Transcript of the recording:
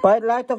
Pak het laag toch